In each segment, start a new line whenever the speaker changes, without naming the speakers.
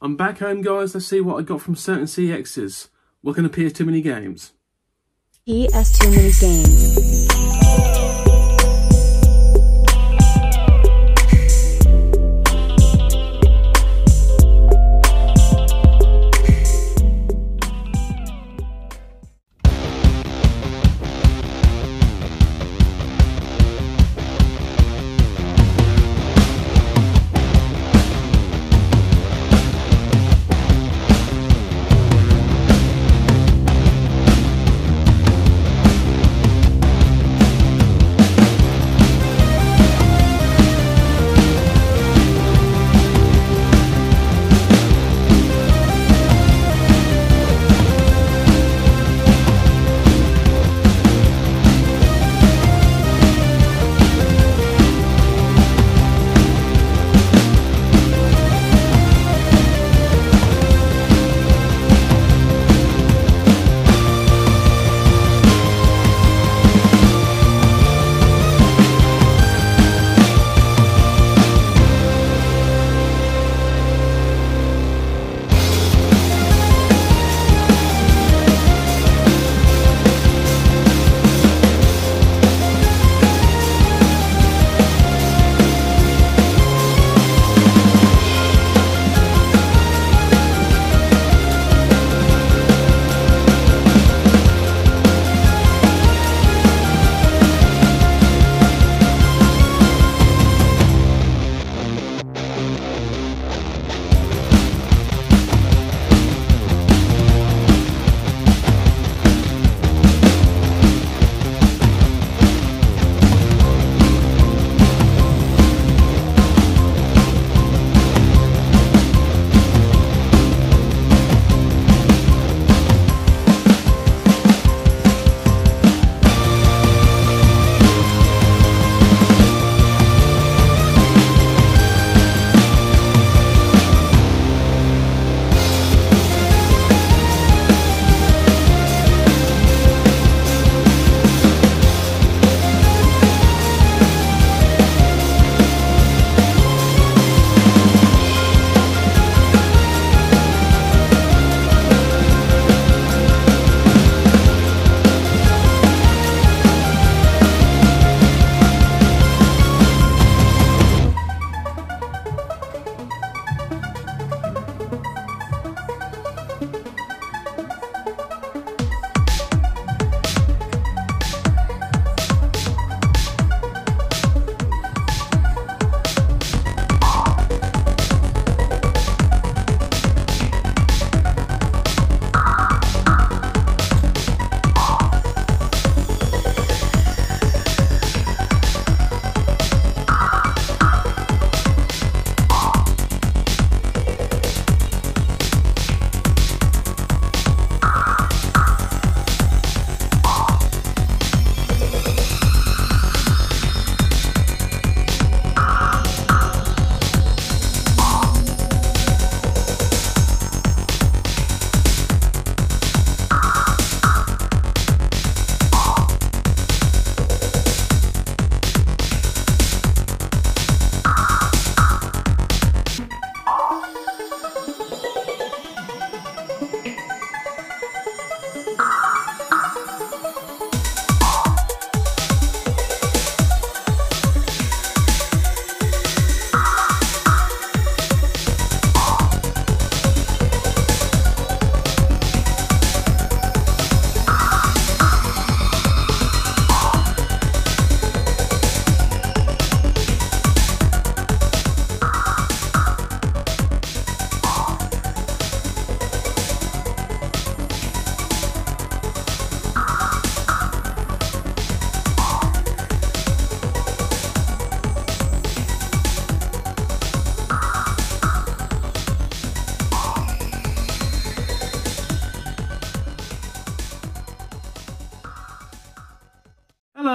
I'm back home, guys. Let's see what I got from certain CEXs. What can appear too many games?
PS2 Many Games.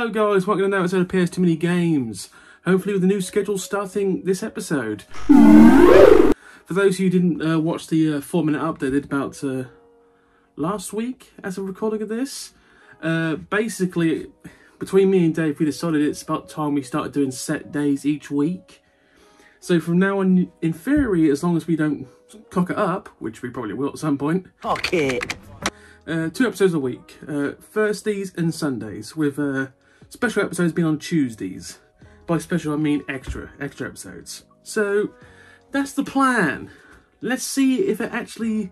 Hello guys, welcome to another episode of PS2 Many Games. Hopefully with the new schedule starting this episode. For those who didn't uh, watch the uh, four minute update did about uh, last week as a recording of this, uh, basically between me and Dave we decided it's about time we started doing set days each week. So from now on, in theory, as long as we don't cock it up, which we probably will at some point,
Fuck it.
uh, two episodes a week, uh, Thursdays and Sundays, with uh, special episodes being on Tuesdays. By special, I mean extra, extra episodes. So that's the plan. Let's see if it actually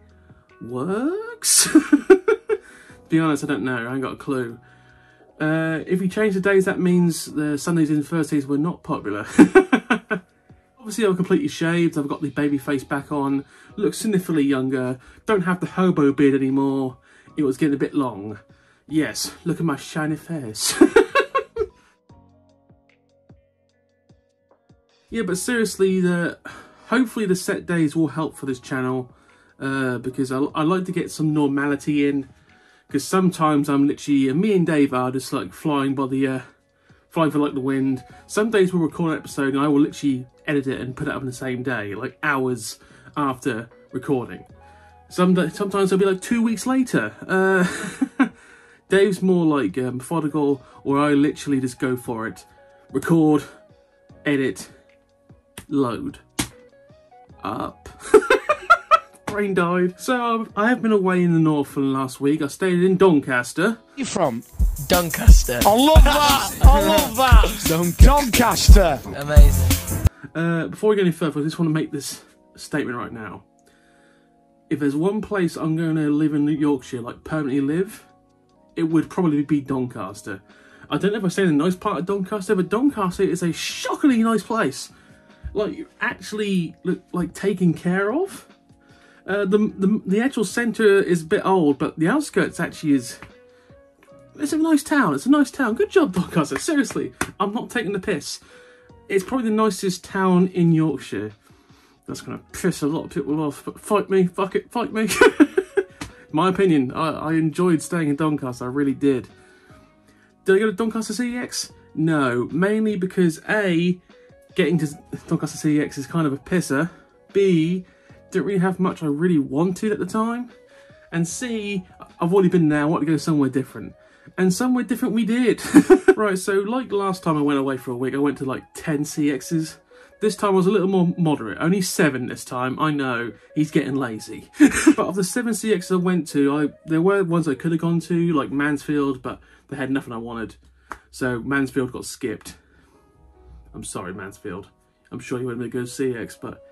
works. to be honest, I don't know. I ain't got a clue. Uh, if we change the days, that means the Sundays and Thursdays were not popular. Obviously, I'm completely shaved. I've got the baby face back on. Look significantly younger. Don't have the hobo beard anymore. It was getting a bit long. Yes, look at my shiny face. yeah, but seriously, the hopefully the set days will help for this channel uh, because I, I like to get some normality in. Because sometimes I'm literally me and Dave are just like flying by the uh, flying for like the wind. Some days we'll record an episode and I will literally edit it and put it up on the same day, like hours after recording. Some sometimes it'll be like two weeks later. Uh, Dave's more like um, methodical, or I literally just go for it, record, edit, load, up. Brain died. So um, I have been away in the north for the last week. I stayed in Doncaster.
You from?
Doncaster.
I love that. I love that. Doncaster.
Amazing.
Uh, before we go any further, I just want to make this statement right now. If there's one place I'm going to live in Yorkshire, like permanently live, it would probably be Doncaster. I don't know if I say the nice part of Doncaster, but Doncaster is a shockingly nice place. Like actually look like taken care of. Uh, the, the the actual centre is a bit old, but the outskirts actually is. It's a nice town. It's a nice town. Good job, Doncaster. Seriously, I'm not taking the piss it's probably the nicest town in Yorkshire. That's going to piss a lot of people off, but fight me, fuck it, fight me. My opinion, I, I enjoyed staying in Doncaster, I really did. Did I go to Doncaster CEX? No, mainly because A, getting to Doncaster CEX is kind of a pisser. B, didn't really have much I really wanted at the time. And C, I've already been there, I want to go somewhere different. And somewhere different we did. right, so like last time I went away for a week, I went to like 10 CEXs. This time I was a little more moderate, only seven this time. I know he's getting lazy, but of the seven CEXs I went to, I there were ones I could have gone to, like Mansfield, but they had nothing I wanted, so Mansfield got skipped. I'm sorry, Mansfield. I'm sure you have been a good CEX, but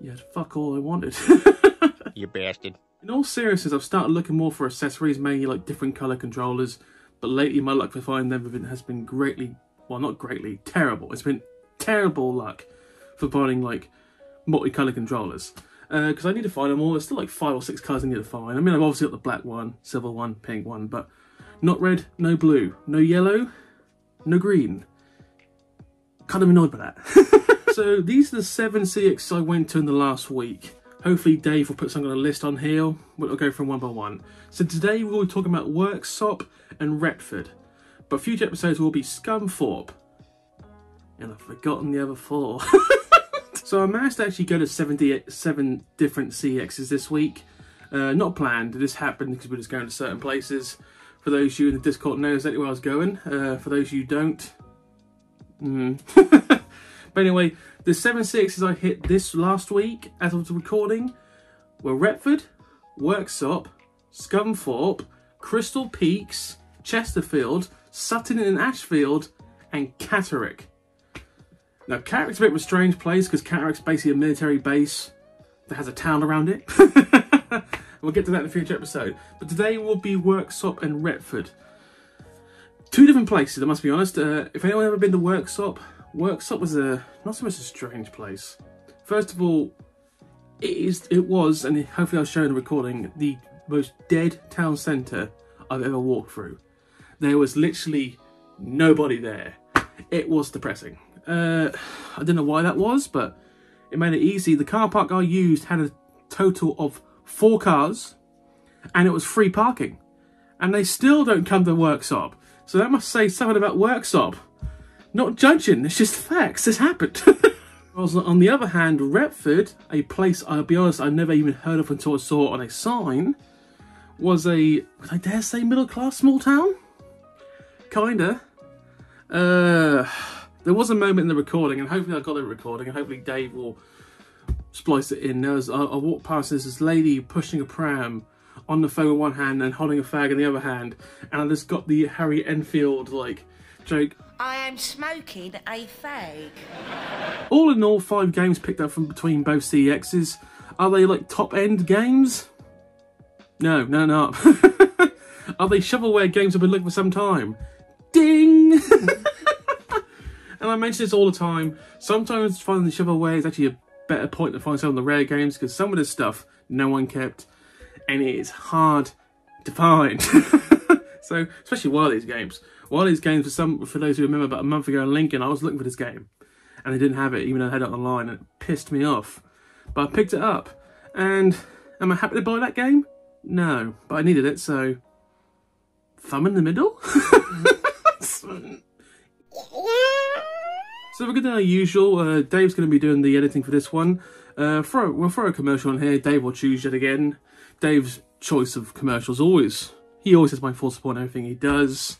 you had fuck all I wanted.
You bastard.
In all seriousness, I've started looking more for accessories, mainly like different color controllers. But lately, my luck for finding them has been greatly, well, not greatly, terrible. It's been terrible luck for finding like multicolour controllers. Uh, because I need to find them all. There's still like five or six colours I need to find. I mean, I've obviously got the black one, silver one, pink one, but not red, no blue, no yellow, no green. Kind of annoyed by that. so these are the seven CEX I went to in the last week. Hopefully Dave will put something on a list on here. We'll go from one by one. So today we'll be talking about Worksop and Retford. But future episodes will be Scunthorpe. And I've forgotten the other four. so I managed to actually go to 77 different CEXs this week. Uh, not planned, this happened because we're just going to certain places. For those of you in the Discord knows exactly where I was going. Uh, for those of you who don't, mm. but anyway, the seven sixes I hit this last week as of the recording were Retford, Worksop, Scunthorpe, Crystal Peaks, Chesterfield, Sutton-in-Ashfield, and Catterick. Now, Catterick's a bit of a strange place because Catterick's basically a military base that has a town around it. we'll get to that in a future episode. But today will be Worksop and Retford. Two different places, I must be honest. Uh, if anyone ever been to Worksop, Worksop was a not so much a strange place. First of all, it is it was, and hopefully I'll show in the recording, the most dead town centre I've ever walked through. There was literally nobody there. It was depressing. Uh, I don't know why that was, but it made it easy. The car park I used had a total of four cars, and it was free parking. And they still don't come to Worksop. So that must say something about Worksop. Not judging, it's just facts. This happened. on the other hand, Retford, a place I'll be honest I never even heard of until I saw it on a sign, was a would I dare say middle class small town? Kinda. Uh, there was a moment in the recording, and hopefully I got a recording, and hopefully Dave will splice it in. There was, I, I walked past this lady pushing a pram on the phone with one hand and holding a fag in the other hand, and I just got the Harry Enfield like joke.
I am smoking a fag.
All in all, five games picked up from between both CEXs. Are they like top end games? No, no, no. Are they shovelware games I've been looking for some time? Ding! and I mention this all the time. Sometimes finding the shovelware is actually a better point to find some of the rare games because some of this stuff no one kept and it is hard to find. so, especially of these games. Of these games, for some, for those who remember, about a month ago in Lincoln, I was looking for this game, and they didn't have it, even though I had it online, and it pissed me off. But I picked it up, and am I happy to buy that game? No, but I needed it, so thumb in the middle. So we're going to our usual. Uh, Dave's going to be doing the editing for this one. Uh, throw, we'll throw a commercial on here. Dave will choose yet again. Dave's choice of commercials always. He always has my full support in everything he does.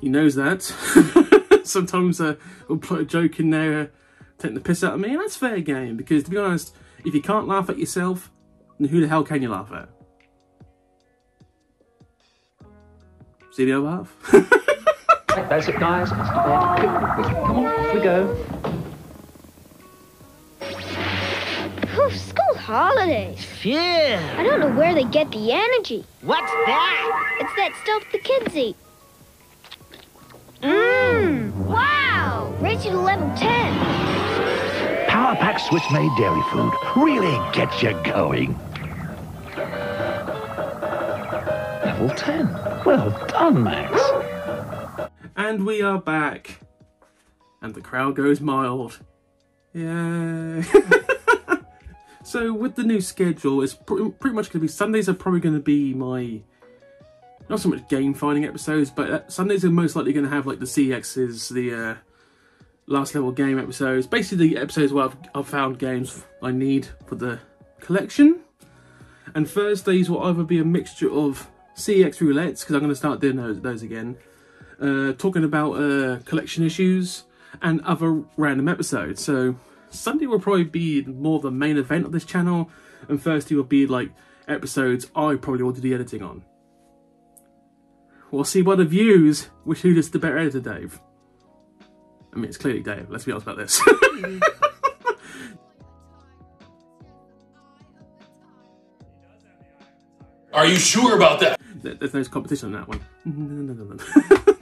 He knows that. Sometimes uh, we'll put a joke in there, taking the piss out of me, and that's fair game. Because to be honest, if you can't laugh at yourself, then who the hell can you laugh at? See the other half?
That's it, guys. Come on, off we go.
Holidays.
Phew!
I don't know where they get the energy.
What's that?
It's that stuff the kids eat. Mmm. Wow. Rated to level 10.
Power Pack Swiss made dairy food really gets you going.
Level 10. Well done, Max.
And we are back. And the crowd goes mild. Yay. so with the new schedule, it's pr pretty much going to be Sundays are probably going to be my not so much game finding episodes, but uh, Sundays are most likely going to have like the CEXs, the uh, last level game episodes, basically the episodes where I've, I've found games I need for the collection. And Thursdays will either be a mixture of CEX roulettes because I'm going to start doing those, those again, uh, talking about uh, collection issues and other random episodes. So Sunday will probably be more the main event of this channel, and Thursday will be like episodes I probably will do the editing on. We'll see by the views which who does the better editor, Dave. I mean, it's clearly Dave. Let's be honest about this.
Are you sure about that?
There's no competition on that one.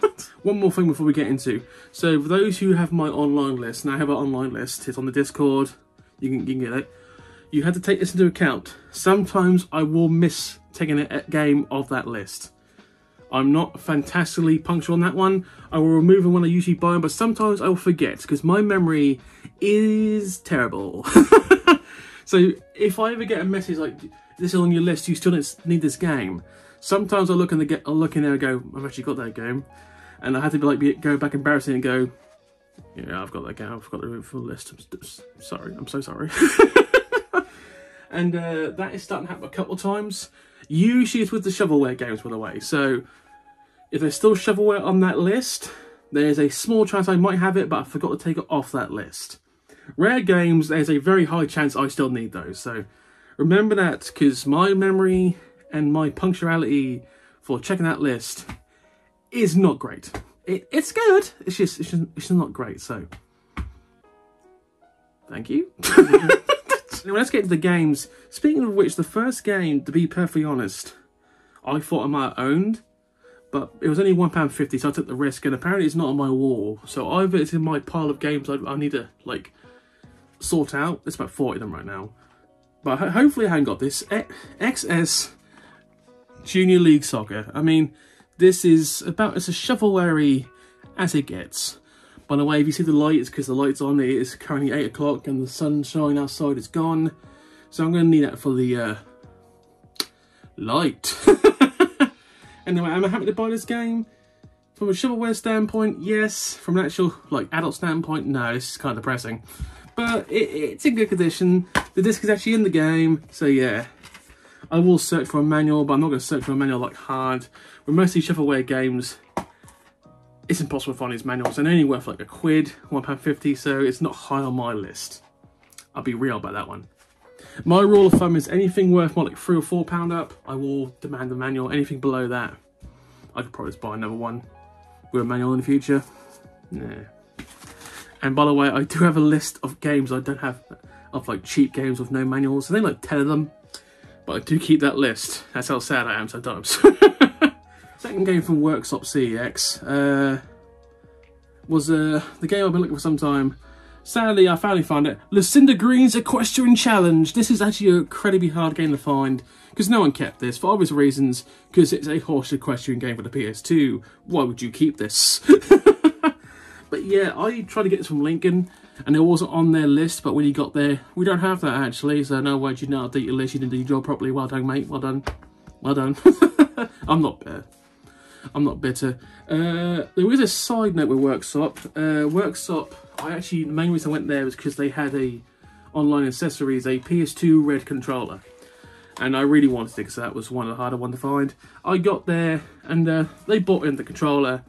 One more thing before we get into. So for those who have my online list, and I have an online list, it's on the Discord, you can, you can get it. You had to take this into account. Sometimes I will miss taking a game off that list. I'm not fantastically punctual on that one. I will remove them when I usually buy them, but sometimes I will forget because my memory is terrible. so if I ever get a message like this is on your list, you still need this game. Sometimes I look in the get, I look in there and go, I've actually got that game, and I had to be like be, go back embarrassing and go, yeah, I've got that game. I've got the full list. I'm sorry, I'm so sorry. and uh, that is starting to happen a couple of times. Usually it's with the shovelware games, by the way. So if there's still shovelware on that list, there's a small chance I might have it, but I forgot to take it off that list. Rare games, there's a very high chance I still need those. So remember that, because my memory and my punctuality for checking that list is not great. It, it's good. It's just, it's just it's just not great. So thank you. Now let's get into the games. Speaking of which, the first game, to be perfectly honest, I thought I might have owned, but it was only £1.50, so I took the risk, and apparently it's not on my wall. So either it's in my pile of games I, I need to, like, sort out. There's about 40 of them right now. But ho hopefully I haven't got this. E XS Junior League Soccer. I mean, this is about as a shovelware as it gets. By the way, if you see the light, it's because the light's on. It is currently 8 o'clock and the sunshine outside is gone. So I'm going to need that for the uh, light. anyway, am I happy to buy this game? From a shovelware standpoint, yes. From an actual like adult standpoint, no. This is kind of depressing. But it, it's in good condition. The disc is actually in the game, so yeah. I will search for a manual, but I'm not going to search for a manual like hard. With mostly shovelware games, it's impossible to find these manuals and only worth like a quid, £1.50, so it's not high on my list. I'll be real about that one. My rule of thumb is anything worth more like three or four pound up, I will demand a manual. Anything below that, I could probably just buy another one with a manual in the future. Nah. And by the way, I do have a list of games I don't have, of like cheap games with no manuals. I think like 10 of them, but I do keep that list. That's how sad I am sometimes. Second game from Worksop CEX uh, was uh, the game I've been looking for some time. Sadly, I finally found it. Lucinda Green's Equestrian Challenge. This is actually a incredibly hard game to find because no one kept this for obvious reasons because it's a horse equestrian game for the PS2. Why would you keep this? but yeah, I tried to get this from Lincoln and it wasn't on their list, but when you got there, we don't have that actually, so no way you did not update your list, you didn't do your job properly. Well done, mate. Well done. Well done. I'm not bitter. I'm not bitter. Uh, there is a side note with Worksop. Uh, Worksop, I actually, the main reason I went there was because they had a online accessories, a PS2 red controller. And I really wanted it because that was one of the harder ones to find. I got there and uh, they bought in the controller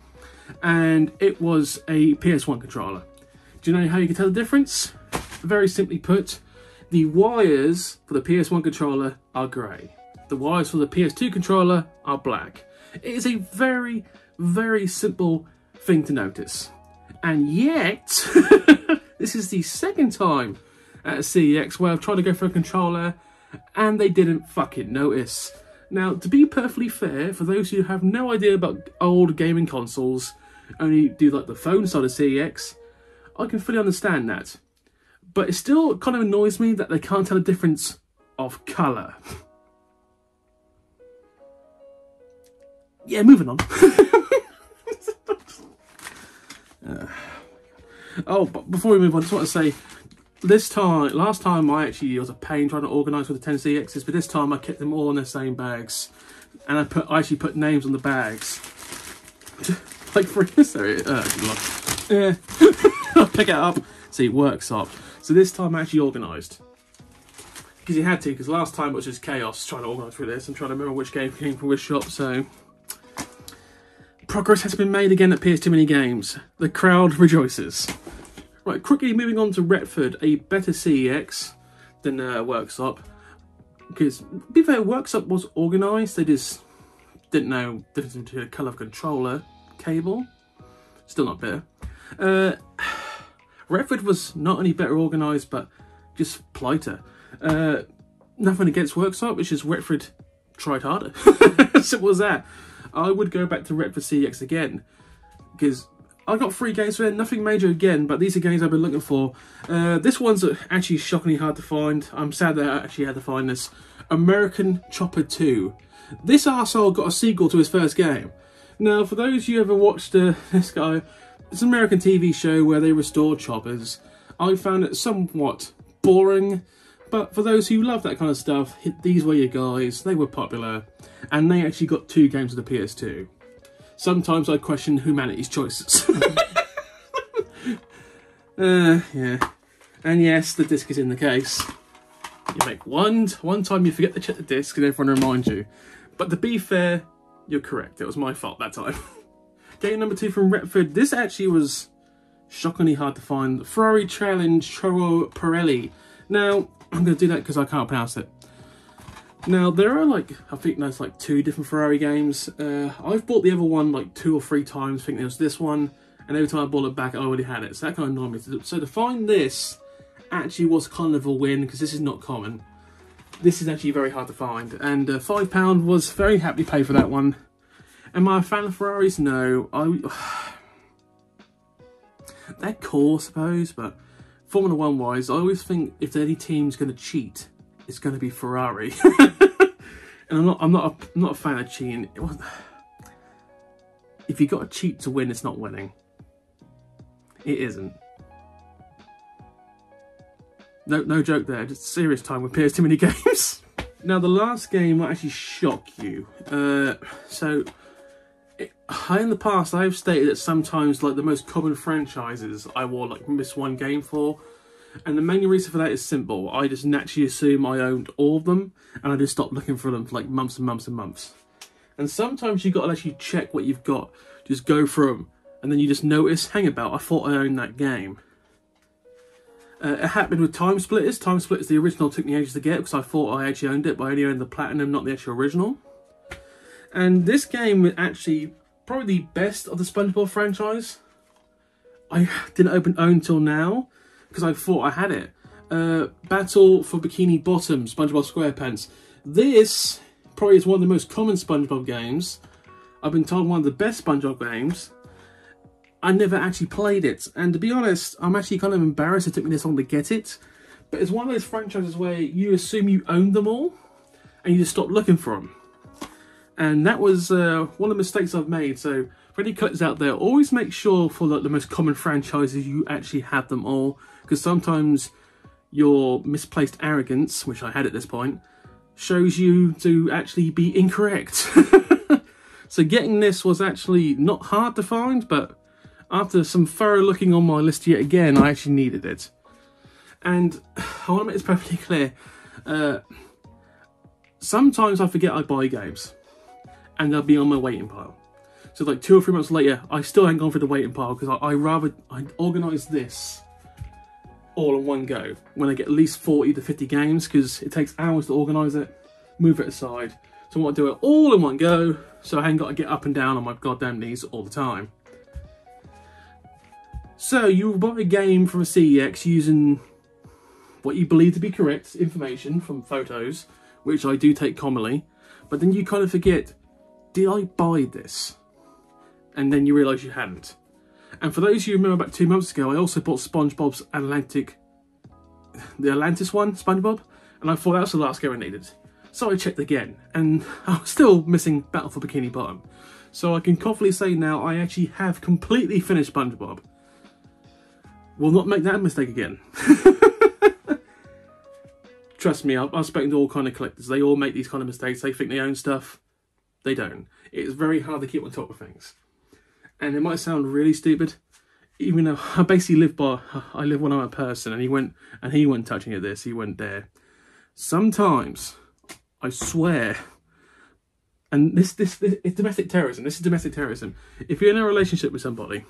and it was a PS1 controller. Do you know how you can tell the difference? Very simply put, the wires for the PS1 controller are grey. The wires for the PS2 controller are black. It is a very, very simple thing to notice. And yet, this is the second time at CEX where I've tried to go for a controller and they didn't fucking notice. Now, to be perfectly fair, for those who have no idea about old gaming consoles, only do like the phone side of CEX, I can fully understand that. But it still kind of annoys me that they can't tell the difference of colour. yeah, moving on. uh, oh, but before we move on, I just want to say, this time, last time I actually was a pain trying to organise with the 10 CEXs, but this time I kept them all in the same bags. And I put I actually put names on the bags. like for sorry, uh, yeah. I'll pick it up. See, it works up. So this time I actually organised. Because you had to, because last time it was just chaos trying to organise through this and trying to remember which game came from which shop, so... Progress has been made again at PS2 Many Games. The crowd rejoices. Right, quickly moving on to Retford, a better CEX than uh, Worksop. Because, be fair, Worksop was organised, they just didn't know the difference between a colour controller cable. Still not better. Uh, Retford was not only better organised, but just politer. Uh, nothing against Worksop, it's just Retford tried harder. Simple as that. I would go back to Retford CEX again, because I got three games for it, nothing major again, but these are games I've been looking for. Uh, this one's actually shockingly hard to find. I'm sad that I actually had to find this. American Chopper 2. This arsehole got a sequel to his first game. Now, for those you ever watched uh, this guy, it's an American TV show where they restore choppers. I found it somewhat boring, but for those who love that kind of stuff, these were your guys. They were popular, and they actually got two games of the PS2. Sometimes I question humanity's choices. uh, yeah. And yes, the disc is in the case. You make one, one time you forget to check the disc and everyone reminds you. But to be fair, you're correct. It was my fault that time. Game number two from Retford. This actually was shockingly hard to find. Ferrari Challenge Choro Pirelli. Now, I'm going to do that because I can't pronounce it. Now, there are like, I think there's like two different Ferrari games. Uh, I've bought the other one like two or three times, thinking it was this one. And every time I bought it back, I already had it. So that kind of annoyed me. So to find this actually was kind of a win because this is not common. This is actually very hard to find. And uh, £5 was very happy paid for that one. Am I a fan of Ferraris? No. I... They're cool, I suppose, but Formula One wise, I always think if any team's going to cheat, it's going to be Ferrari. and I'm not, I'm not, a, I'm not a fan of cheating. If you got to cheat to win, it's not winning. It isn't. No, no joke there. Just serious time with PS2 Many Games. now, the last game will actually shock you. Uh, so, in the past, I've stated that sometimes, like the most common franchises, I will like miss one game for. And the main reason for that is simple. I just naturally assume I owned all of them, and I just stopped looking for them for like months and months and months. And sometimes you got to actually check what you've got. Just go through them and then you just notice, hang about, I thought I owned that game. Uh, it happened with Time Splitters. Time Splitters, the original, took me ages to get because I thought I actually owned it, but I only owned the Platinum, not the actual original. And this game actually probably the best of the SpongeBob franchise. I didn't open own till now because I thought I had it. Uh, Battle for Bikini Bottom, SpongeBob SquarePants. This probably is one of the most common SpongeBob games. I've been told one of the best SpongeBob games. I never actually played it, and to be honest, I'm actually kind of embarrassed it took me this long to get it. But it's one of those franchises where you assume you own them all, and you just stop looking for them. And that was uh, one of the mistakes I've made. So for any collectors out there, always make sure for like, the most common franchises you actually have them all, because sometimes your misplaced arrogance, which I had at this point, shows you to actually be incorrect. so getting this was actually not hard to find, but after some thorough looking on my list yet again, I actually needed it. And I want to make this perfectly clear. Uh, sometimes I forget I buy games, and they'll be on my waiting pile. So like two or three months later, I still ain't gone for the waiting pile because I, I rather I organise this all in one go when I get at least 40 to 50 games because it takes hours to organise it, move it aside. So I want to do it all in one go so I ain't got to get up and down on my goddamn knees all the time. So you bought a game from a CEX using what you believe to be correct information from photos, which I do take commonly, but then you kind of forget, did I buy this? And then you realise you hadn't. And for those of you who remember about two months ago, I also bought SpongeBob's Atlantic, the Atlantis one, SpongeBob, and I thought that was the last game I needed. So I checked again, and I was still missing Battle for Bikini Bottom. So I can confidently say now I actually have completely finished SpongeBob. Will not make that mistake again. Trust me, I've, I've spoken to all kind of collectors. They all make these kind of mistakes. They think they own stuff. They don't. It's very hard to keep on top of things and it might sound really stupid, even though I basically live by I live when I'm a person, and he went and he went touching at this, he went there. Sometimes, I swear, and this this, this it's domestic terrorism. This is domestic terrorism. If you're in a relationship with somebody,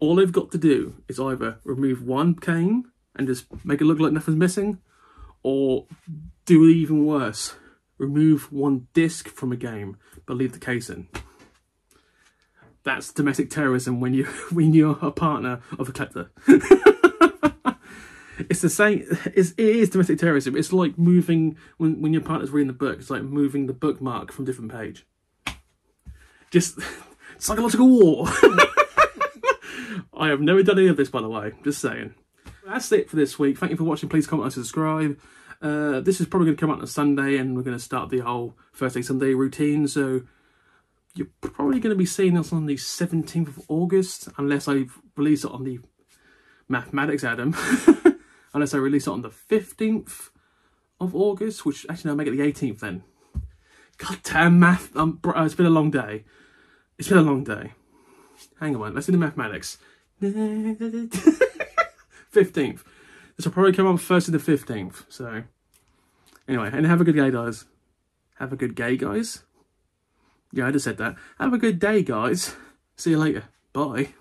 all they've got to do is either remove one cane and just make it look like nothing's missing, or do even worse, remove one disc from a game but leave the case in that's domestic terrorism when you when you're a partner of a collector. it's the same. It's, it is domestic terrorism. It's like moving when when your partner's reading the book. It's like moving the bookmark from different page. Just psychological war. I have never done any of this, by the way. Just saying. That's it for this week. Thank you for watching. Please comment and subscribe. Uh, this is probably going to come out on Sunday, and we're going to start the whole Thursday Sunday routine. So you're probably going to be seeing this on the 17th of August, unless I release it on the Mathematics Adam. unless I release it on the 15th of August, which actually I'll make it the 18th then. God damn math. Um, bro, it's been a long day. It's been a long day. Hang on, let's do the mathematics. 15th. This will probably come first to the 15th. So, anyway, and have a good day, guys. Have a good day, guys. Yeah, I just said that. Have a good day, guys. See you later. Bye.